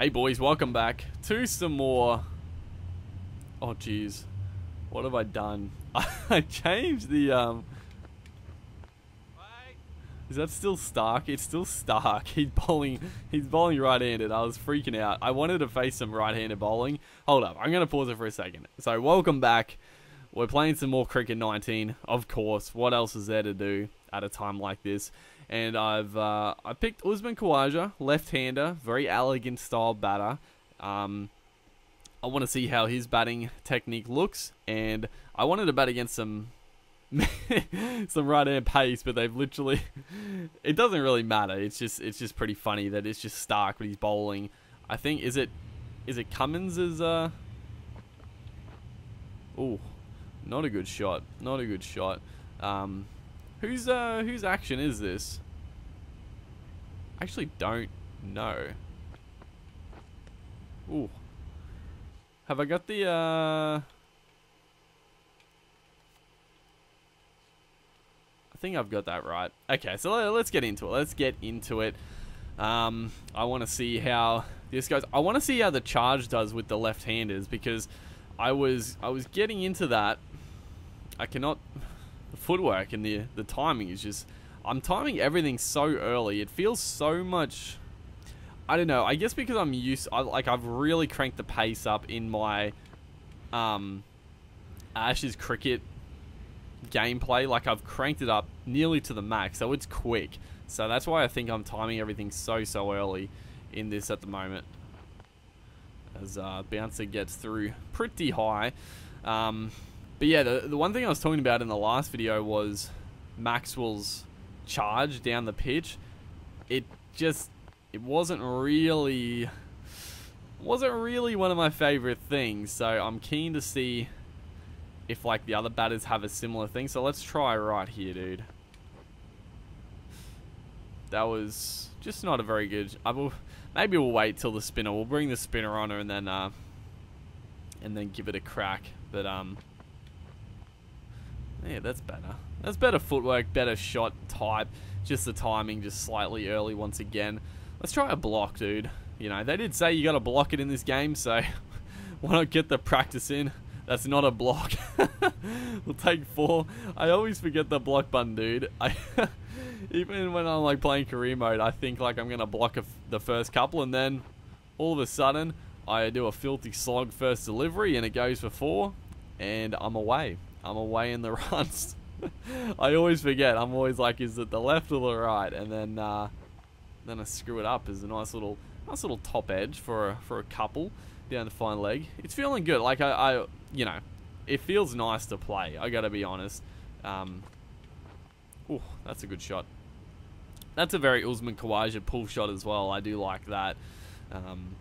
Hey boys, welcome back to some more... Oh jeez. What have I done? I changed the, um... Is that still Starc? It's still Starc. He's bowling. He's bowling right-handed. I was freaking out. I wanted to face some right-handed bowling. Hold up. I'm gonna pause it for a second. So welcome back. We're playing some more Cricket 19, of course. What else is there to do at a time like this? And I've uh, I picked Usman Khawaja, left-hander, very elegant style batter. Um, I want to see how his batting technique looks, and I wanted to bat against some some right hand pace, but they've literally. It doesn't really matter. It's just it's just pretty funny that it's just Starc, but he's bowling. I think is it is it Cummins is uh. Oh, not a good shot. Not a good shot. Um, whose uh whose action is this? I actually don't know. Ooh. Have I got the uh? I think I've got that right. Okay, so let's get into it. Let's get into it. Um, I want to see how this goes. I want to see how the charge does with the left-handers because I was I was getting into that. I cannot. Footwork and the the timing is just. I'm timing everything so early. It feels so much. I don't know. I guess because I'm used. I, like I've really cranked the pace up in my um, Ashes cricket gameplay. Like I've cranked it up nearly to the max, so it's quick. So that's why I think I'm timing everything so so early in this at the moment. As uh, bouncer gets through pretty high. Um, but yeah, the the one thing I was talking about in the last video was Maxwell's charge down the pitch. It just it wasn't really wasn't really one of my favorite things. So I'm keen to see if like the other batters have a similar thing. So let's try right here, dude. That was just not a very good. I will maybe we'll wait till the spinner. We'll bring the spinner on her and then uh, and then give it a crack. But um, yeah, that's better. That's better footwork, better shot type. Just the timing, just slightly early once again. Let's try a block, dude. You know, they did say you got to block it in this game, so why not get the practice in? That's not a block. we'll take four. I always forget the block button, dude. I even when I'm like playing career mode, I think like I'm gonna block the first couple, and then all of a sudden I do a filthy slog first delivery, and it goes for four, and I'm away. I'm away in the runs. I always forget. I'm always like, is it the left or the right? And then uh, then I screw it up. Is a nice little nice little top edge for a, for a couple down the fine leg. It's feeling good. Like I, I you know, it feels nice to play. I got to be honest. Um, oh, that's a good shot. That's a very Usman Khawaja pull shot as well. I do like that. Um,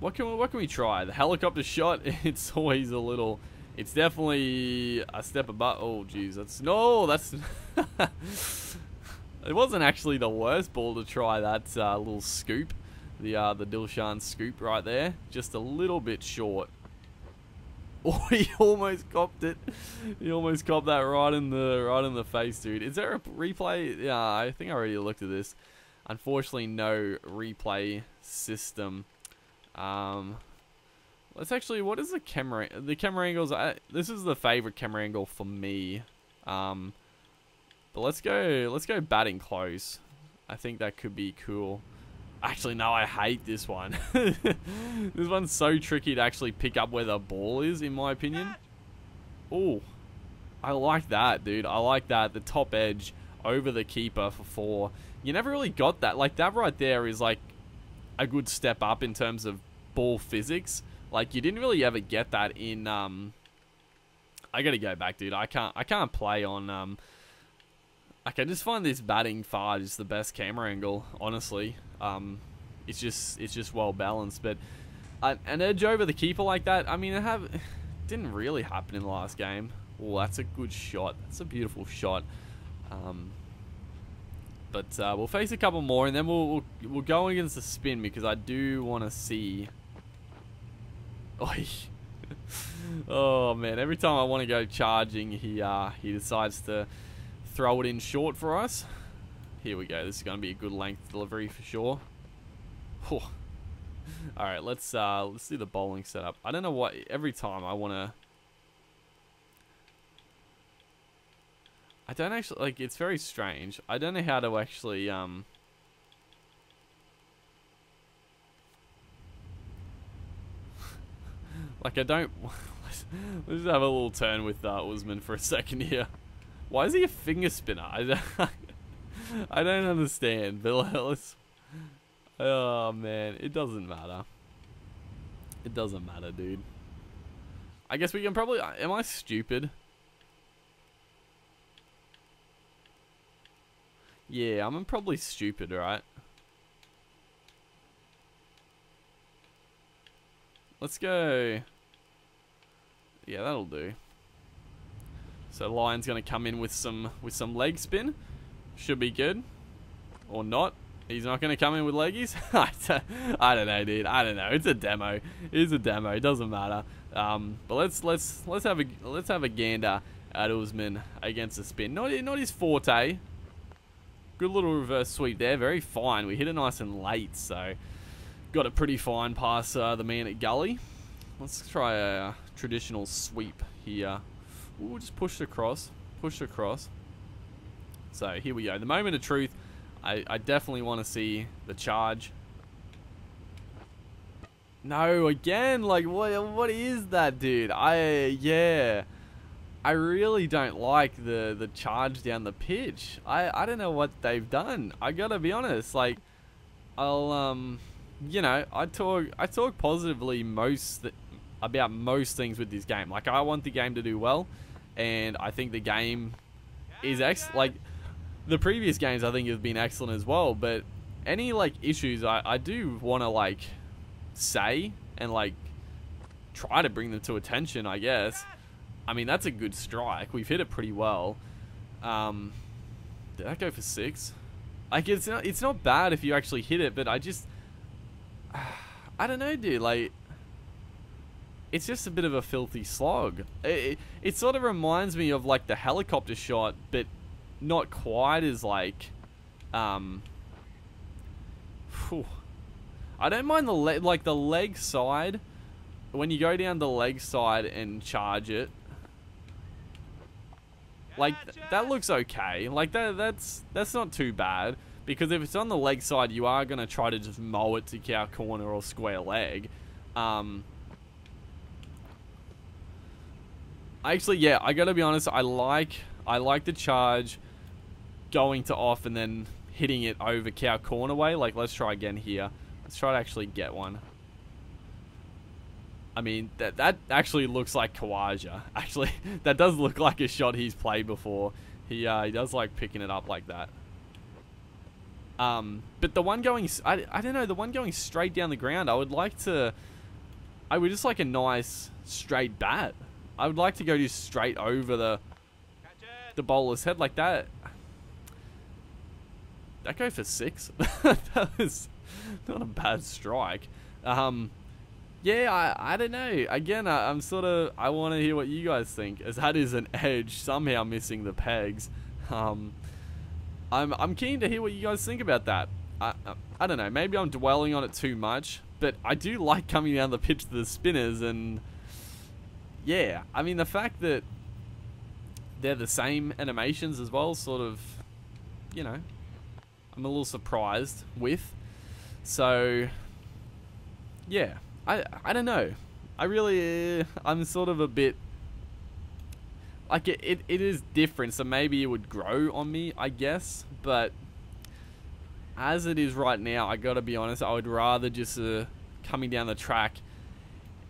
what can we, what can we try? The helicopter shot. It's always a little. It's definitely a step above. Oh, jeez, that's no. That's. it wasn't actually the worst ball to try. That uh, little scoop, the uh, the Dilshan scoop right there, just a little bit short. Oh, he almost copped it. He almost copped that right in the right in the face, dude. Is there a replay? Yeah, I think I already looked at this. Unfortunately, no replay system. Um, let's actually. What is the camera? The camera angles. I, this is the favorite camera angle for me. Um, but let's go. Let's go batting close. I think that could be cool. Actually, no, I hate this one. this one's so tricky to actually pick up where the ball is, in my opinion. Oh, I like that, dude. I like that. The top edge over the keeper for four. You never really got that. Like, that right there is, like, a good step up in terms of ball physics. Like, you didn't really ever get that in, um... I gotta go back, dude. I can't, I can't play on, um... I just find this batting far just the best camera angle, honestly. Um, it's just it's just well balanced. But uh, an edge over the keeper like that, I mean, it have didn't really happen in the last game. Oh, that's a good shot. That's a beautiful shot. Um, but uh, we'll face a couple more, and then we'll, we'll, we'll go against the spin because I do want to see. Oh man! Every time I want to go charging, he uh, he decides to throw it in short for us. Here we go. This is going to be a good length delivery for sure. Oh, All right, let's uh, let's do the bowling setup. I don't know what. Every time I want to. I don't actually like. It's very strange. I don't know how to actually um. Like I don't. let's just have a little turn with uh, Usman for a second here. Why is he a finger spinner? I don't, I don't understand. But let's. Oh man, it doesn't matter. It doesn't matter, dude. I guess we can probably. Am I stupid? Yeah, I'm probably stupid, right? Let's go. Yeah, that'll do. So Lyon's gonna come in with some with some leg spin. Should be good. Or not. He's not going to come in with leggies? I don't know, dude. I don't know. It's a demo. It's a demo. It doesn't matter. Um, but let's let's let's have a let's have a gander at Usman against the spin. Not not his forte. Good little reverse sweep there. Very fine. We hit it nice and late, so got it pretty fine past uh, the man at gully. Let's try a traditional sweep here. We'll just push across. Push across. So here we go. The moment of truth. I, I definitely want to see the charge. No, again, like, what, what is that, dude? I, yeah. I really don't like the, the charge down the pitch. I, I don't know what they've done. I gotta be honest, like, I'll, um, you know, I talk, I talk positively most, about most things with this game. Like, I want the game to do well, and I think the game is ex, like, the previous games I think have been excellent as well, but any like issues I, I do want to like say and like try to bring them to attention, I guess. I mean, that's a good strike. We've hit it pretty well. Um, did that go for six? Like, it's not, it's not bad if you actually hit it, but I just... I don't know, dude. Like, it's just a bit of a filthy slog. It, it, it sort of reminds me of, like, the helicopter shot, but not quite as like um whew. I don't mind the leg like the leg side when you go down the leg side and charge it like th that looks okay like that that's that's not too bad because if it's on the leg side you are going to try to just mow it to cow corner or square leg um actually yeah I gotta be honest I like I like the charge going to off and then hitting it over cow corner way. Like, let's try again here. Let's try to actually get one. I mean, that that actually looks like Khawaja. Actually, that does look like a shot he's played before. He uh, he does like picking it up like that. Um, but the one going, I, I don't know, the one going straight down the ground, I would like to, I would just like a nice straight bat. I would like to go just straight over the, the bowler's head like that that go for six? that was not a bad strike. Um, yeah, I, I don't know. Again, I, am sort of, I want to hear what you guys think, as that is an edge, somehow missing the pegs. Um, I'm, I'm keen to hear what you guys think about that. I, I, I don't know, maybe I'm dwelling on it too much, but I do like coming down the pitch to the spinners, and yeah, I mean, the fact that they're the same animations as well, sort of, you know, I'm a little surprised with. So, yeah, I I don't know. I really, uh, I'm sort of a bit like it, it, it is different, so maybe it would grow on me, I guess. But as it is right now, I gotta be honest, I would rather just uh, coming down the track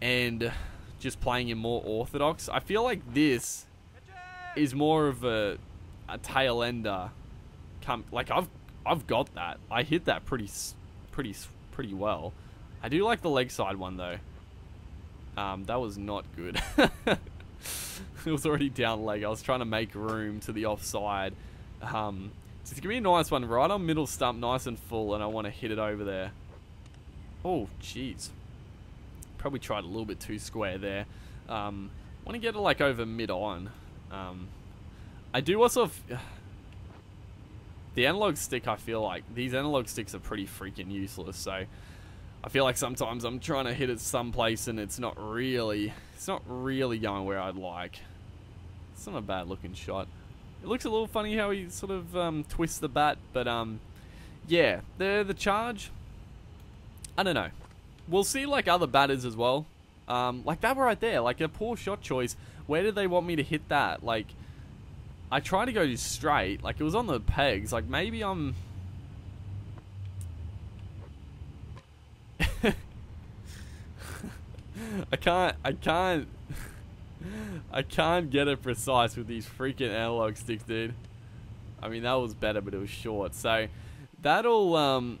and just playing in more orthodox. I feel like this is more of a a tail ender. Come like I've I've got that. I hit that pretty, pretty, pretty well. I do like the leg side one though. Um, that was not good. it was already down leg. I was trying to make room to the offside. Um, so it's gonna be a nice one right on middle stump, nice and full, and I want to hit it over there. Oh, jeez. Probably tried a little bit too square there. Um, want to get it like over mid on. Um, I do also the analog stick, I feel like these analog sticks are pretty freaking useless. So I feel like sometimes I'm trying to hit it someplace and it's not really, it's not really going where I'd like. It's not a bad looking shot. It looks a little funny how he sort of um, twists the bat, but um, yeah, the the charge. I don't know. We'll see like other batters as well. Um, like that right there, like a poor shot choice. Where did they want me to hit that? Like, I tried to go straight. Like it was on the pegs. Like maybe I'm. I can't. I can't. I can't get it precise with these freaking analog sticks, dude. I mean, that was better, but it was short. So, that'll, um,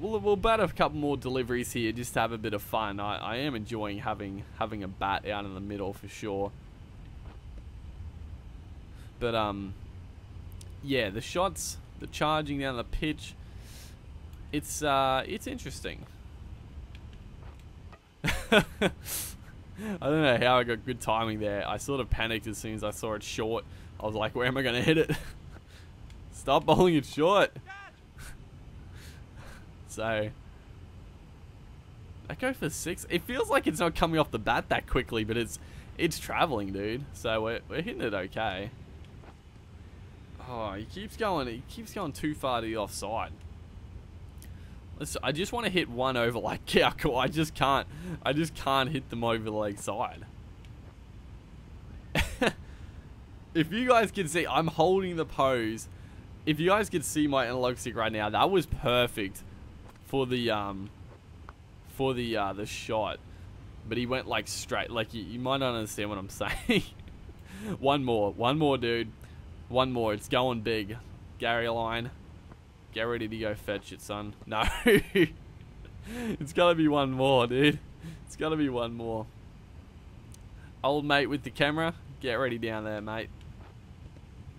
we'll, we'll bat a couple more deliveries here just to have a bit of fun. I, I am enjoying having, having a bat out in the middle for sure. But, um, yeah, the shots, the charging down the pitch, it's, uh, it's interesting. I don't know how I got good timing there. I sort of panicked as soon as I saw it short. I was like, where am I going to hit it? Stop bowling it short. So, I go for six. It feels like it's not coming off the bat that quickly, but it's it's traveling, dude. So we're, we're hitting it okay. Oh, he keeps going. He keeps going too far to the offside. I just want to hit one over like Keuko. I just can't. I just can't hit them over the leg side. if you guys can see, I'm holding the pose. If you guys could see my analog stick right now, that was perfect for the um for the uh the shot. But he went like straight. Like you, you might not understand what I'm saying. one more, one more, dude. One more. It's going big. Gary line. Get ready to go fetch it, son. No. it's gotta be one more, dude. It's gotta be one more. Old mate with the camera, get ready down there, mate.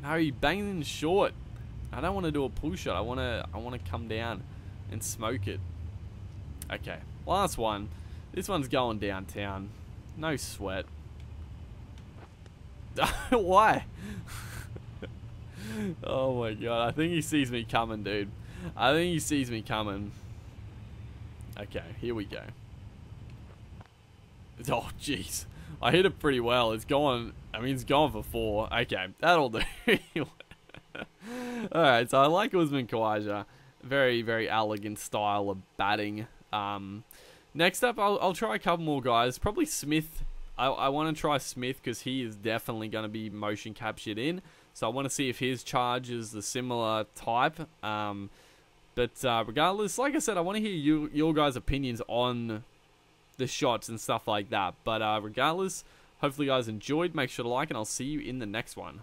No, you banging short. I don't want to do a pull shot. I want to I want to come down and smoke it. Okay, last one. This one's going downtown. No sweat. Why? oh my god, I think he sees me coming, dude. I think he sees me coming. Okay, here we go. Oh, jeez. I hit it pretty well. It's gone. I mean, it's gone for four. Okay, that'll do. Alright, so I like Usman Khawaja. Very, very elegant style of batting. Um, next up, I'll, I'll try a couple more guys. Probably Smith. I, I want to try Smith because he is definitely going to be motion captured in. So I want to see if his charge is the similar type. Um, but uh, regardless, like I said, I want to hear you, your guys' opinions on the shots and stuff like that. But uh, regardless, hopefully you guys enjoyed. Make sure to like, and I'll see you in the next one.